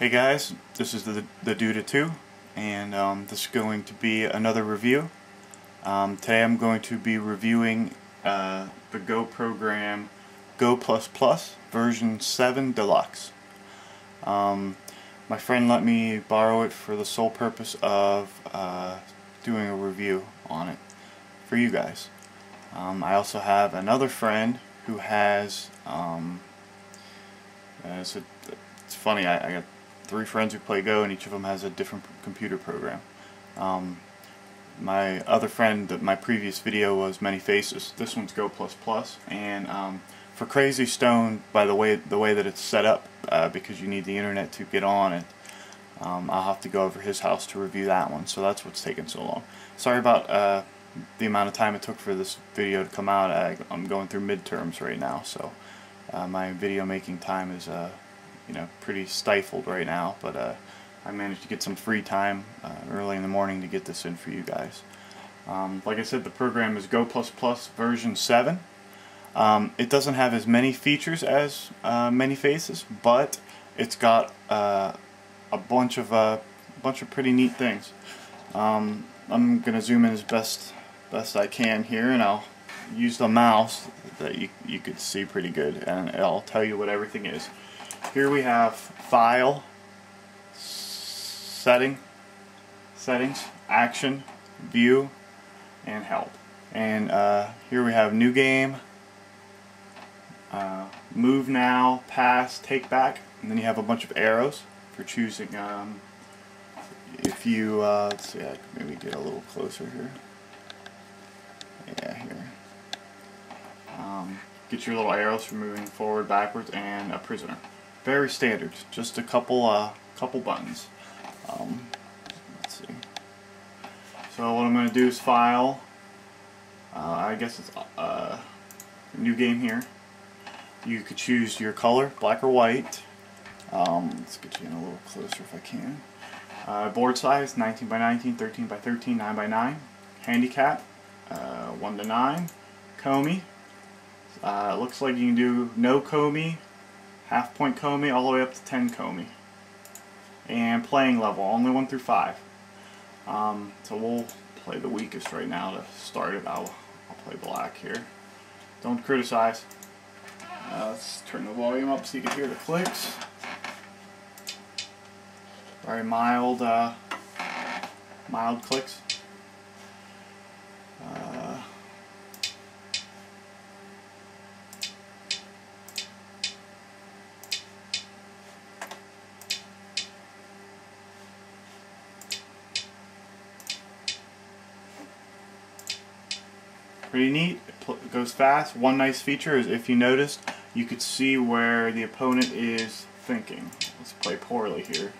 Hey guys, this is the, the Duddha 2 and um, this is going to be another review. Um, today I'm going to be reviewing uh, the Go program Go++ Plus version 7 Deluxe. Um, my friend let me borrow it for the sole purpose of uh, doing a review on it for you guys. Um, I also have another friend who has um, uh, it's, a, it's funny I, I got three friends who play Go, and each of them has a different computer program. Um, my other friend, that my previous video was Many Faces. This one's Go++, and um, for Crazy Stone, by the way the way that it's set up, uh, because you need the internet to get on it, um, I'll have to go over his house to review that one. So that's what's taking so long. Sorry about uh, the amount of time it took for this video to come out. I, am going through midterms right now, so uh, my video making time is uh, you know, pretty stifled right now, but uh, I managed to get some free time uh, early in the morning to get this in for you guys. Um, like I said, the program is Go++ Plus version 7. Um, it doesn't have as many features as uh, Many Faces, but it's got uh, a bunch of uh, bunch of pretty neat things. Um, I'm gonna zoom in as best best I can here, and I'll use the mouse that you you could see pretty good, and I'll tell you what everything is. Here we have File, Setting, Settings, Action, View, and Help. And uh, here we have New Game, uh, Move Now, Pass, Take Back, and then you have a bunch of arrows for choosing. Um, if you, uh, let's see, I can maybe get a little closer here. Yeah, here. Um, get your little arrows for moving forward, backwards, and a prisoner very standard. Just a couple uh, couple buttons. Um, let's see. So what I'm going to do is file. Uh, I guess it's uh, new game here. You could choose your color, black or white. Um, let's get you in a little closer if I can. Uh, board size 19 by 19, 13 by 13, 9 by 9. Handicap uh, 1 to 9. Komi. Uh, looks like you can do no Komi, half point Komi all the way up to 10 Komi. And playing level, only 1 through 5. Um, so we'll play the weakest right now to start it. I'll, I'll play black here. Don't criticize. Uh, let's turn the volume up so you can hear the clicks. Very mild, uh, mild clicks. Pretty neat. It goes fast. One nice feature is if you noticed, you could see where the opponent is thinking. Let's play poorly here.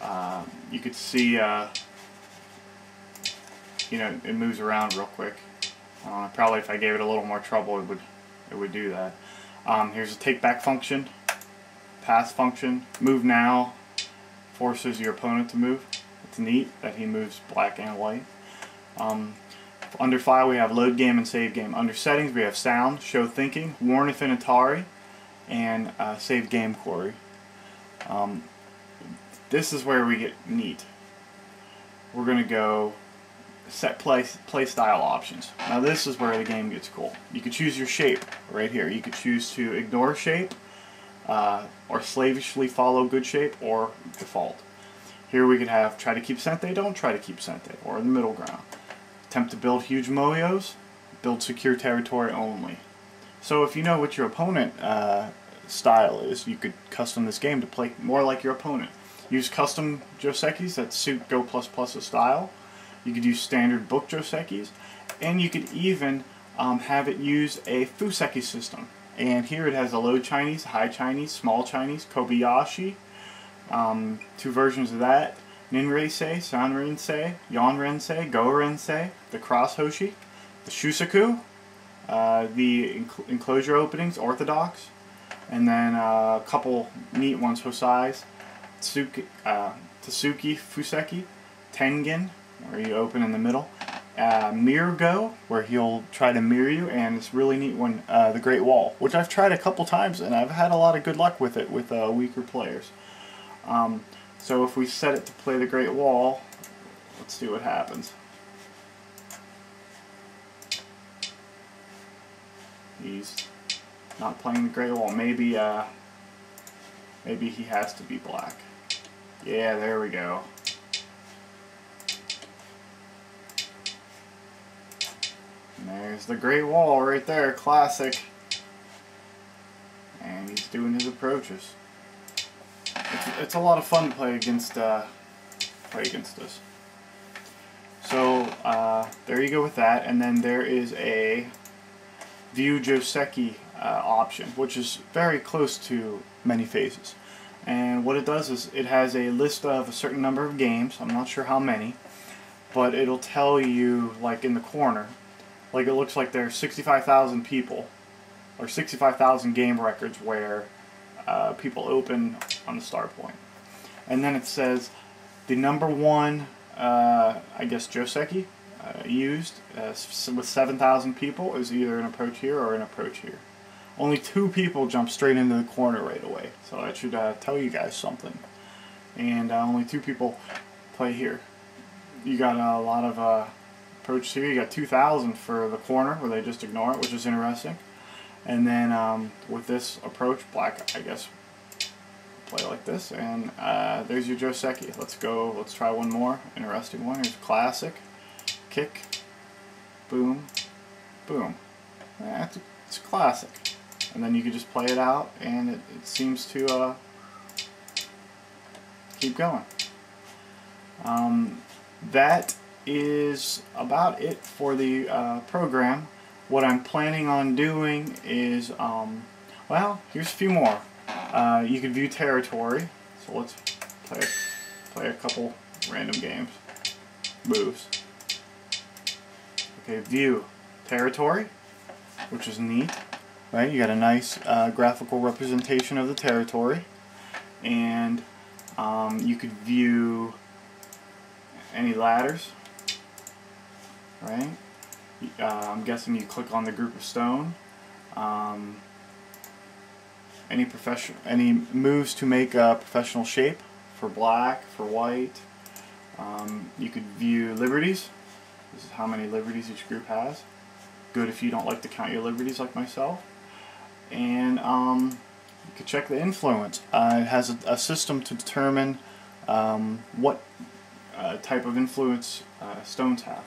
Uh, you could see, uh, you know, it moves around real quick. Uh, probably if I gave it a little more trouble, it would it would do that. Um, here's a take back function, pass function, move now, forces your opponent to move. It's neat that he moves black and white. Um, under File we have Load Game and Save Game. Under Settings we have Sound, Show Thinking, Warn if in Atari, and uh, Save Game Query. Um, this is where we get neat. We're going to go set play, play style options. Now this is where the game gets cool. You could choose your shape right here. You could choose to ignore shape, uh, or slavishly follow good shape, or default. Here we could have try to keep Sente, don't try to keep Sente, or in the middle ground. Attempt to build huge moyos, build secure territory only. So if you know what your opponent uh, style is, you could custom this game to play more like your opponent. Use custom Josekis that suit Go++ style. You could use standard book Josekis, and you could even um, have it use a Fuseki system. And here it has a low Chinese, high Chinese, small Chinese, Kobayashi, um, two versions of that. Niren-sei, Sanren-sei, Yonren-sei, Go-ren-sei, the Cross Hoshi, the Shusaku, uh, the enc enclosure openings, Orthodox, and then uh, a couple neat ones, Hosai's, Tsuki, uh, Tsuki Fuseki, Tengen, where you open in the middle, uh, where he'll try to mirror you, and this really neat one, uh, the Great Wall, which I've tried a couple times, and I've had a lot of good luck with it with uh, weaker players. Um, so if we set it to play the Great Wall, let's see what happens. He's not playing the Great Wall. Maybe, uh, maybe he has to be black. Yeah, there we go. There's the Great Wall right there, classic. And he's doing his approaches. It's, it's a lot of fun to play against uh, play against this. So uh, there you go with that, and then there is a view Joseki uh, option, which is very close to many faces. And what it does is it has a list of a certain number of games. I'm not sure how many, but it'll tell you like in the corner like it looks like there's 65,000 people or 65,000 game records where uh, people open on the start point. And then it says the number one, uh, I guess, Joseki uh, used uh, with 7,000 people is either an approach here or an approach here. Only two people jump straight into the corner right away, so that should uh, tell you guys something. And uh, only two people play here. You got a lot of approach here. You got 2,000 for the corner where they just ignore it, which is interesting. And then um, with this approach, black, I guess, play like this. And uh, there's your Joseki. Let's go, let's try one more. Interesting one. Here's classic. Kick. Boom. Boom. That's it's classic. And then you can just play it out and it, it seems to uh, keep going. Um, that is about it for the uh, program. What I'm planning on doing is, um, well, here's a few more. Uh, you can view territory. So let's play, play a couple random games. Moves. Okay, view territory, which is neat. Right, you got a nice uh, graphical representation of the territory, and um, you could view any ladders right? Uh, I'm guessing you click on the group of stone. Um, any profession, any moves to make a professional shape for black, for white. Um, you could view liberties. This is how many liberties each group has. Good if you don't like to count your liberties like myself. And um, you could check the influence. Uh, it has a, a, system to determine um, what uh, type of influence uh, stones have.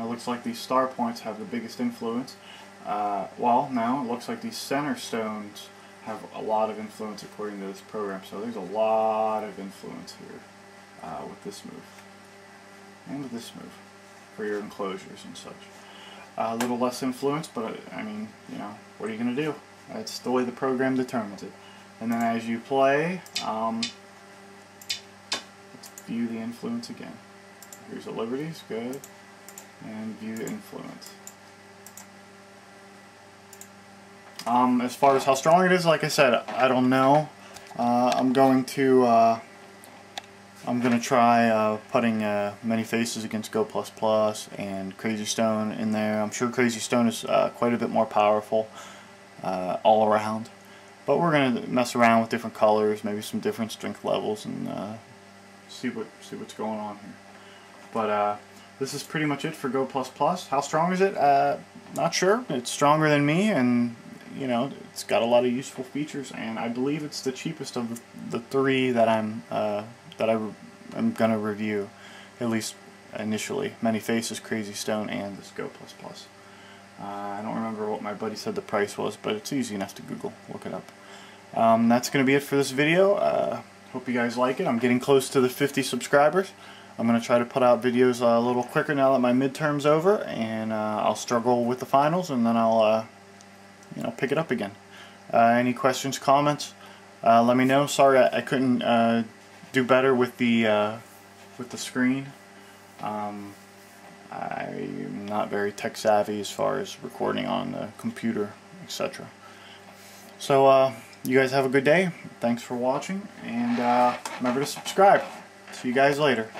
And it looks like these star points have the biggest influence. Uh, well, now it looks like these center stones have a lot of influence according to this program. So there's a lot of influence here uh, with this move. And this move for your enclosures and such. Uh, a little less influence, but I mean, you know, what are you going to do? That's the way the program determines it. And then as you play, um, let's view the influence again. Here's the liberties, good and view influence. Um, as far as how strong it is, like I said, I don't know. Uh, I'm going to uh, I'm going to try uh, putting uh, many faces against Go Plus Plus and Crazy Stone in there. I'm sure Crazy Stone is uh, quite a bit more powerful uh, all around. But we're going to mess around with different colors, maybe some different strength levels, and see what see what's going on here. But this is pretty much it for Go++. Plus. How strong is it? Uh, not sure. It's stronger than me, and you know, it's got a lot of useful features, and I believe it's the cheapest of the, three that I'm uh, that I am gonna review, at least initially. Many Faces, Crazy Stone, and this Go++. Uh, I don't remember what my buddy said the price was, but it's easy enough to Google. Look it up. Um, that's going to be it for this video. Uh, hope you guys like it. I'm getting close to the 50 subscribers. I'm going to try to put out videos a little quicker now that my midterm's over, and uh, I'll struggle with the finals, and then I'll, uh, you know, pick it up again. Uh, any questions, comments? Uh, let me know. Sorry, I, I couldn't uh, do better with the uh, with the screen. Um, I'm not very tech savvy as far as recording on the computer, etc. So, you guys have a good day. Thanks for watching, and remember to subscribe. See you guys later.